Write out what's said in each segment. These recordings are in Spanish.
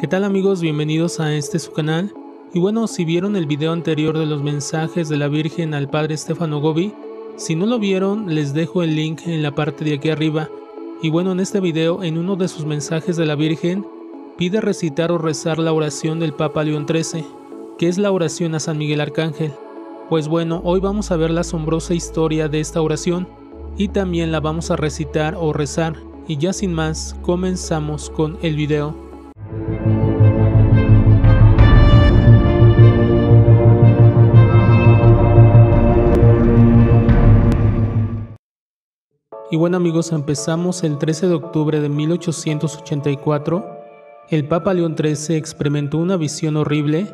¿Qué tal amigos? Bienvenidos a este su canal. Y bueno, si vieron el video anterior de los mensajes de la Virgen al Padre Stefano Gobi, si no lo vieron, les dejo el link en la parte de aquí arriba. Y bueno, en este video, en uno de sus mensajes de la Virgen, pide recitar o rezar la oración del Papa León XIII, que es la oración a San Miguel Arcángel. Pues bueno, hoy vamos a ver la asombrosa historia de esta oración y también la vamos a recitar o rezar. Y ya sin más, comenzamos con el video. Y bueno amigos, empezamos el 13 de octubre de 1884. El Papa León XIII experimentó una visión horrible.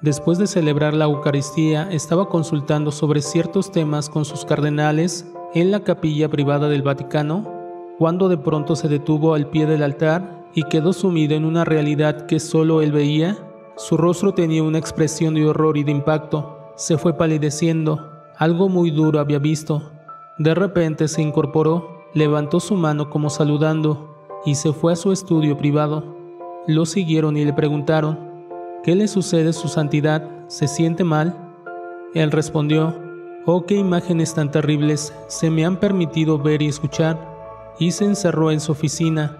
Después de celebrar la Eucaristía, estaba consultando sobre ciertos temas con sus cardenales en la capilla privada del Vaticano, cuando de pronto se detuvo al pie del altar y quedó sumido en una realidad que solo él veía. Su rostro tenía una expresión de horror y de impacto. Se fue palideciendo. Algo muy duro había visto. De repente se incorporó, levantó su mano como saludando y se fue a su estudio privado. Lo siguieron y le preguntaron, ¿qué le sucede su santidad? ¿Se siente mal? Él respondió, oh qué imágenes tan terribles se me han permitido ver y escuchar, y se encerró en su oficina.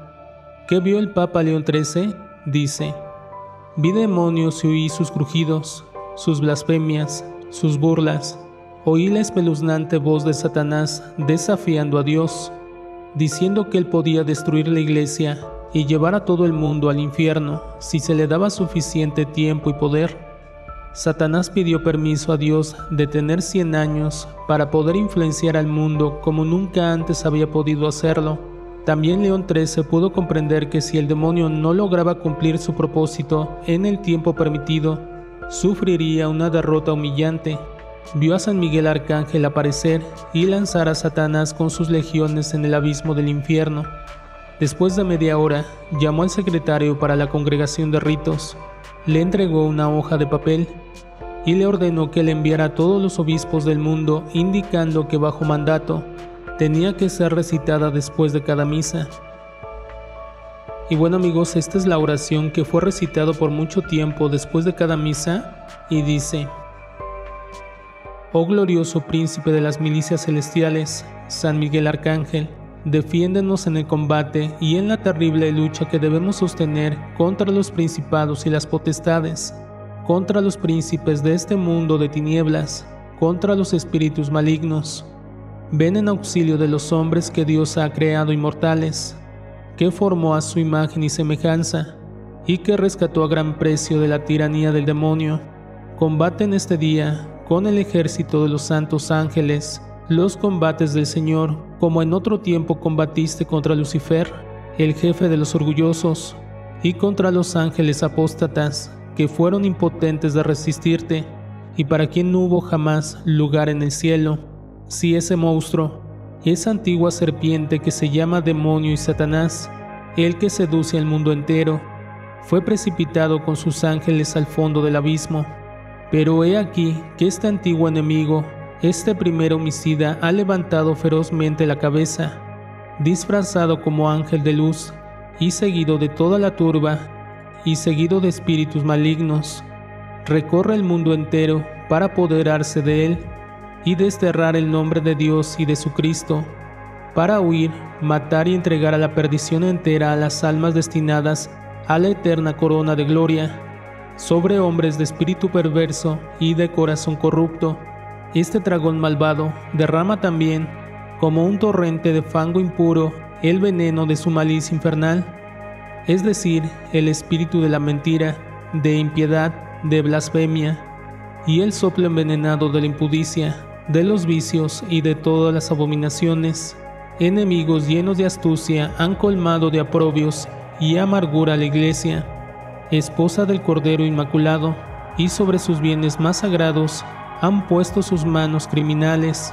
¿Qué vio el Papa León XIII? Dice, vi demonios y oí sus crujidos, sus blasfemias, sus burlas, oí la espeluznante voz de Satanás desafiando a Dios, diciendo que él podía destruir la iglesia y llevar a todo el mundo al infierno si se le daba suficiente tiempo y poder. Satanás pidió permiso a Dios de tener 100 años para poder influenciar al mundo como nunca antes había podido hacerlo. También León XIII pudo comprender que si el demonio no lograba cumplir su propósito en el tiempo permitido, sufriría una derrota humillante vio a San Miguel Arcángel aparecer y lanzar a Satanás con sus legiones en el abismo del infierno. Después de media hora, llamó al secretario para la congregación de ritos, le entregó una hoja de papel y le ordenó que le enviara a todos los obispos del mundo indicando que bajo mandato tenía que ser recitada después de cada misa. Y bueno amigos, esta es la oración que fue recitado por mucho tiempo después de cada misa y dice, Oh glorioso príncipe de las milicias celestiales, San Miguel Arcángel, defiéndenos en el combate y en la terrible lucha que debemos sostener contra los principados y las potestades, contra los príncipes de este mundo de tinieblas, contra los espíritus malignos. Ven en auxilio de los hombres que Dios ha creado inmortales, que formó a su imagen y semejanza, y que rescató a gran precio de la tiranía del demonio. Combate en este día con el ejército de los santos ángeles los combates del Señor, como en otro tiempo combatiste contra Lucifer, el jefe de los orgullosos, y contra los ángeles apóstatas, que fueron impotentes de resistirte, y para quien no hubo jamás lugar en el cielo, si ese monstruo, esa antigua serpiente que se llama demonio y Satanás, el que seduce al mundo entero, fue precipitado con sus ángeles al fondo del abismo pero he aquí que este antiguo enemigo, este primer homicida, ha levantado ferozmente la cabeza, disfrazado como ángel de luz, y seguido de toda la turba, y seguido de espíritus malignos, recorre el mundo entero para apoderarse de él y desterrar el nombre de Dios y de su Cristo, para huir, matar y entregar a la perdición entera a las almas destinadas a la eterna corona de gloria sobre hombres de espíritu perverso y de corazón corrupto. Este dragón malvado derrama también, como un torrente de fango impuro, el veneno de su malicia infernal, es decir, el espíritu de la mentira, de impiedad, de blasfemia, y el soplo envenenado de la impudicia, de los vicios y de todas las abominaciones. Enemigos llenos de astucia han colmado de aprobios y amargura a la iglesia esposa del Cordero Inmaculado, y sobre sus bienes más sagrados han puesto sus manos criminales,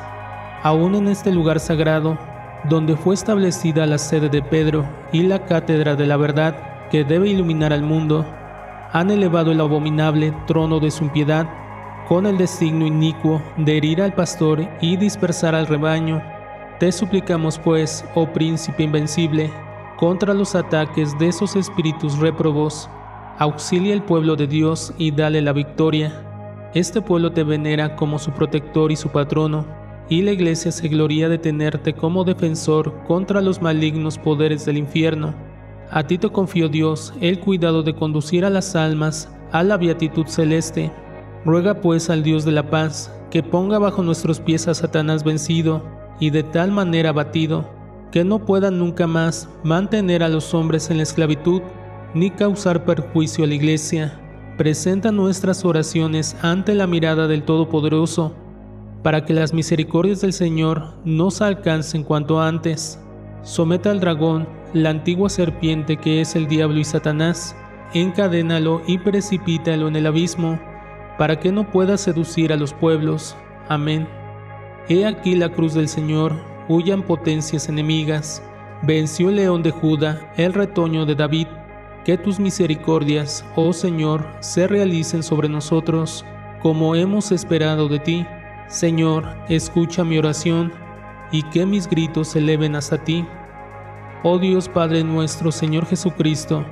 aún en este lugar sagrado, donde fue establecida la sede de Pedro y la cátedra de la verdad que debe iluminar al mundo, han elevado el abominable trono de su impiedad, con el designio inicuo de herir al pastor y dispersar al rebaño. Te suplicamos pues, oh príncipe invencible, contra los ataques de esos espíritus réprobos, auxilia al pueblo de Dios y dale la victoria. Este pueblo te venera como su protector y su patrono, y la iglesia se gloria de tenerte como defensor contra los malignos poderes del infierno. A ti te confió Dios el cuidado de conducir a las almas a la beatitud celeste. Ruega pues al Dios de la paz que ponga bajo nuestros pies a Satanás vencido y de tal manera abatido que no pueda nunca más mantener a los hombres en la esclavitud ni causar perjuicio a la iglesia. Presenta nuestras oraciones ante la mirada del Todopoderoso, para que las misericordias del Señor nos alcancen cuanto antes. Someta al dragón, la antigua serpiente que es el diablo y Satanás, encadénalo y precipítalo en el abismo, para que no pueda seducir a los pueblos. Amén. He aquí la cruz del Señor, huyan potencias enemigas. Venció el león de Judá, el retoño de David. Que tus misericordias, oh Señor, se realicen sobre nosotros, como hemos esperado de ti. Señor, escucha mi oración, y que mis gritos se eleven hasta ti. Oh Dios Padre nuestro, Señor Jesucristo,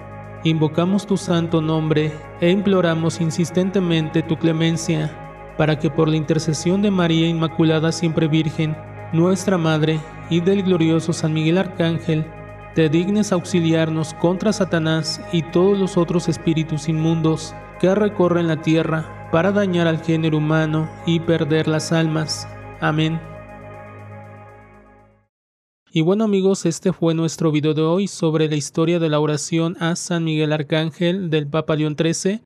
invocamos tu santo nombre e imploramos insistentemente tu clemencia, para que por la intercesión de María Inmaculada Siempre Virgen, nuestra Madre, y del glorioso San Miguel Arcángel, te dignes auxiliarnos contra Satanás y todos los otros espíritus inmundos que recorren la tierra para dañar al género humano y perder las almas. Amén. Y bueno amigos, este fue nuestro video de hoy sobre la historia de la oración a San Miguel Arcángel del Papa León XIII.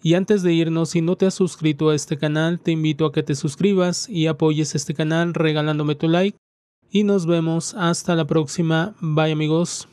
Y antes de irnos, si no te has suscrito a este canal, te invito a que te suscribas y apoyes este canal regalándome tu like y nos vemos hasta la próxima. Bye amigos.